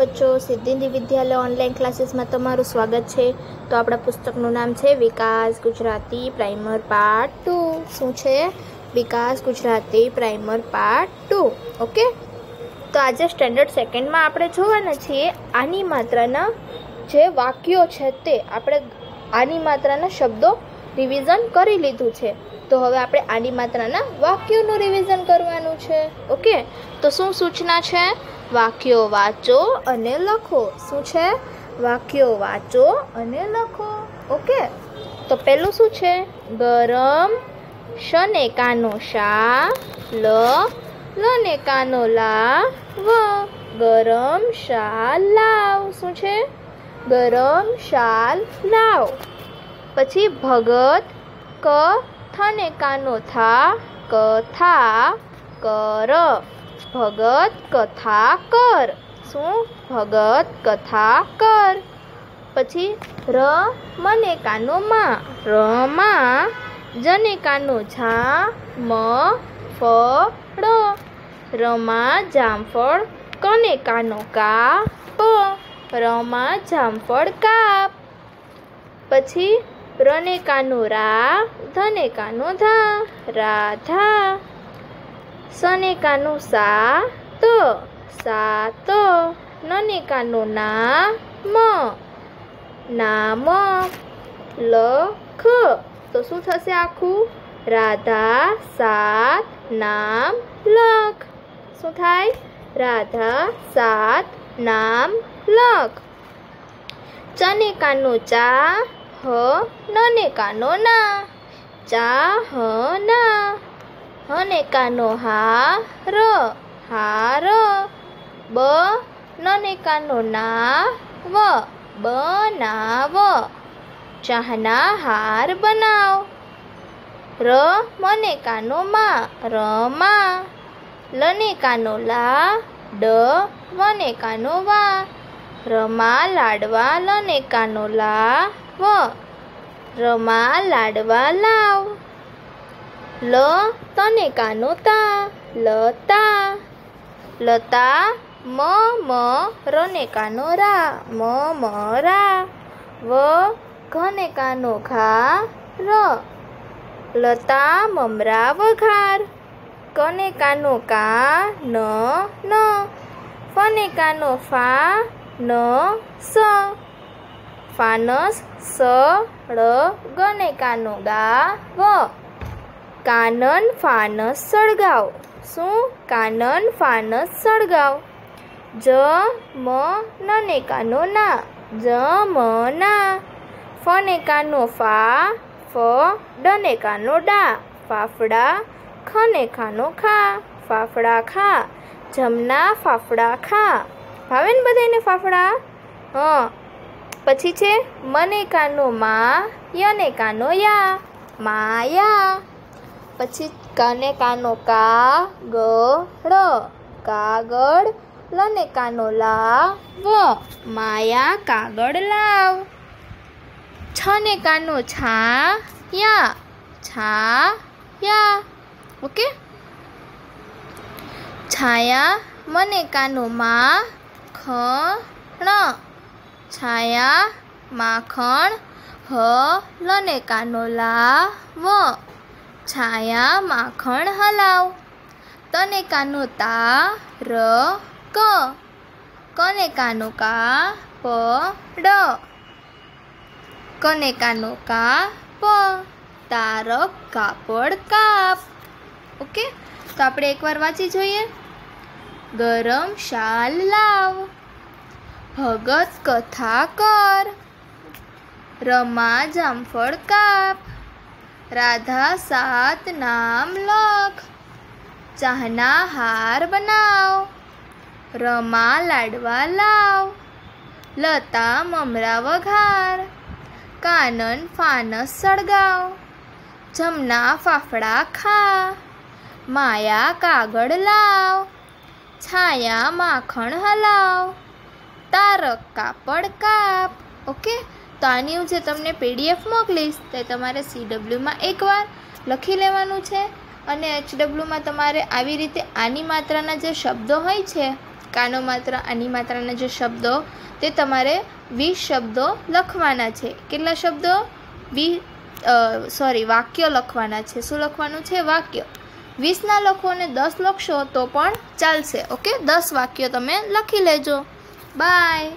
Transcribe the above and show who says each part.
Speaker 1: બચ્ચો સિદ્ધિનિધિ વિદ્યાલય online ક્લાસીસમાં તમારું સ્વાગત છે. તો આપણા પુસ્તકનું નામ છે, Vikas Gujarati primer part two શું છે? Vikas Gujarati primer part two okay તો આજે સ્ટેન્ડર્ડ સેકન્ડમાં આપણે જોવાના છીએ આની માત્રાના જે વાક્યો છે તે. આપણે આની માત્રાના શબ્દો રિવિઝન કરી લીધું છે. તો હવે આપણે આની માત્રાના વાક્યોનું રિવિઝન કરવાનું છે. ઓકે તો શું સૂચના છે? વાક્યો વાંચો અને લખો. શું છે? વાક્યો વાંચો અને લખો. ઓકે તો પહેલું શું છે? ગરમ શને કાનો શા લ લને કાનો લા વ ગરમ શાલ લાવ. શું છે? ગરમ શાલ લાવ. પછી ભગત ક થને કાનો થા, કથા કર. ભગત કથા કર. શું? ભગત કથા કર. પછી ર મને કાનો માં. રમા જને કાનો ઝા, મ, ફ ળ રમા જામફળ, કને કાનો કા પ રમા જામફળ કાપ. પછી રને કાનો રા ધને કાનો ધા, રાધા. સને કાનો સા તો સા તો નને કાનો ના મ નામ, લખ. તો શું થશે આખું? રાધા, સાત, નામ, લખ. શું થાય? રાધા, સાત, નામ, લખ. ચને કાનો ચા હ નને કાનો ના. ચા હ ના હને કાનો હા ર હાર, બ, નને કાનો ના વ, બનાવ. ચાહના હાર બનાવ. ર, મને કાનો માં રમા લને કાનો લા, ડ મને કાનો વા. રમા લાડવા, લને કાનો લા, વ. રમા લાડવા, લાવ. લ તને કાનો તા લતા લતા મ મ રને કાનો રા મ મ રા વ ઘને કાનો ઘા ર લતા મમરા વઘાર કને કાનો કા ન ન ફને કાનો ફા ન સ ફાનસ સ ળ ગને કાનો ગા વ કાનન ફાનસ સળગાવ. શું? કાનન ફાનસ સળગાવ. જ, મ નને કાનો ના. જ, મ, ના. ફને કાનો ફા, ફ ડને કાનો ડા. ફાફડા ખને ખાનો ખા. ફાફડા ખા. જમના ફાફડા ખા. ભાવે ને બધાને ફાફડા? હા. પછી છે મને કાનો મા યને કાનો યા. માયા પછી કાને કાનો કા ગ ળ કાગળ લને કાનો લા વ માયા કાગળ લાવ. છને કાનો છા યા છા યા ઓકે? છાયા મને કાનો મા ખણ છાયા માખણ હ, લને કાનો લા વ છાયા માખણ હલાવ. તને કાનો તા ર ક. કને કાનો કા પ ડ. કને કાનો કા પ. તારક કાપડ કાપ. ઓકે? તો આપણે એકવાર વાંચી જોઈએ. ગરમ શાલ લાવ. ભગત કથા કર. રમા જામફળ કાપ. રાધા સાત નામ લખ, ચાહના હાર બનાવ, રમા લાડવા લાવ, લતા મમરા વઘાર, કાનન ફાનસ સળગાવ, જમના ફાફડા ખા, માયા કાગળ લાવ, છાયા માખણ હલાવ, તારક કાપડ કાપ, ઓકે? તો આની હું જે તમને પીડીએફ મોકલીશ તે તમારે સીડબ્લ્યુમાં એકવાર લખી લેવાનું છે અને એચ ડબલ્યુમાં તમારે આવી રીતે આની માત્રાના જે શબ્દો હોય છે, કાનો માત્ર, આની માત્રાના જે શબ્દો, તે તમારે વીસ શબ્દો લખવાના છે. કેટલા શબ્દો? વી સોરી વાક્ય લખવાના છે. શું લખવાનું છે? વાક્ય. વીસના લખો અને દસ લખશો તો પણ ચાલશે, ઓકે? દસ વાક્યો તમે લખી લેજો. બાય.